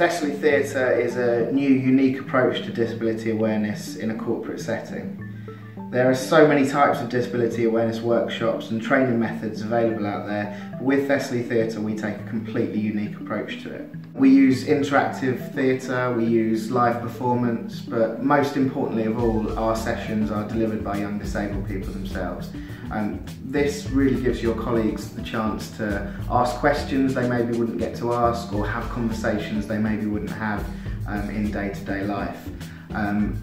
Thessaly Theatre is a new, unique approach to disability awareness in a corporate setting. There are so many types of disability awareness workshops and training methods available out there. With Thessaly Theatre we take a completely unique approach to it. We use interactive theatre, we use live performance, but most importantly of all, our sessions are delivered by young disabled people themselves. Um, this really gives your colleagues the chance to ask questions they maybe wouldn't get to ask or have conversations they maybe wouldn't have um, in day-to-day -day life. Um,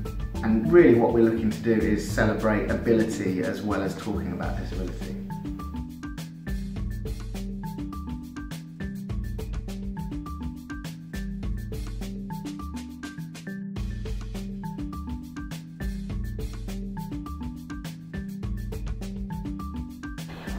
and really what we're looking to do is celebrate ability as well as talking about disability.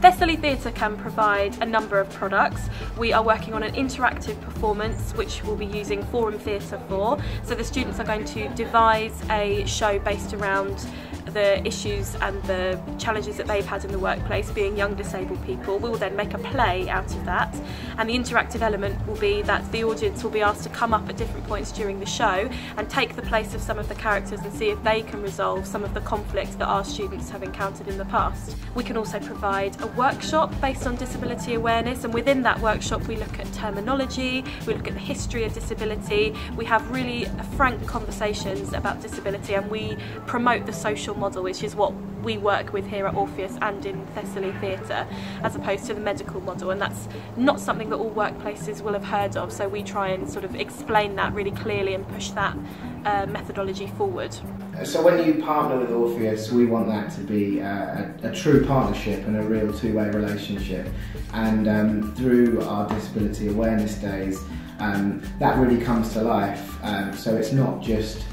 Thessaly Theatre can provide a number of products. We are working on an interactive performance which we'll be using Forum Theatre for. So the students are going to devise a show based around the issues and the challenges that they've had in the workplace, being young disabled people. We will then make a play out of that, and the interactive element will be that the audience will be asked to come up at different points during the show and take the place of some of the characters and see if they can resolve some of the conflict that our students have encountered in the past. We can also provide a workshop based on disability awareness, and within that workshop, we look at terminology, we look at the history of disability, we have really frank conversations about disability, and we promote the social model, which is what we work with here at Orpheus and in Thessaly Theatre, as opposed to the medical model. And that's not something that all workplaces will have heard of, so we try and sort of explain that really clearly and push that uh, methodology forward. So when you partner with Orpheus, we want that to be a, a, a true partnership and a real two-way relationship. And um, through our disability awareness days, um, that really comes to life. Um, so it's not just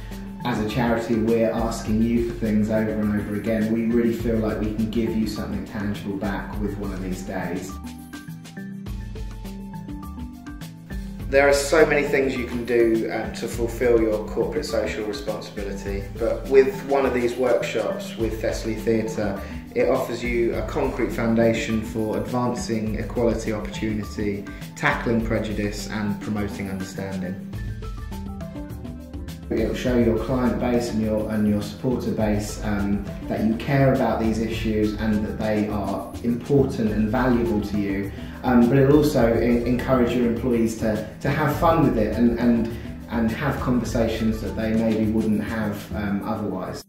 as a charity, we're asking you for things over and over again. We really feel like we can give you something tangible back with one of these days. There are so many things you can do um, to fulfil your corporate social responsibility, but with one of these workshops with Thessaly Theatre, it offers you a concrete foundation for advancing equality opportunity, tackling prejudice and promoting understanding. It'll show your client base and your and your supporter base um, that you care about these issues and that they are important and valuable to you. Um, but it'll also encourage your employees to, to have fun with it and, and, and have conversations that they maybe wouldn't have um, otherwise.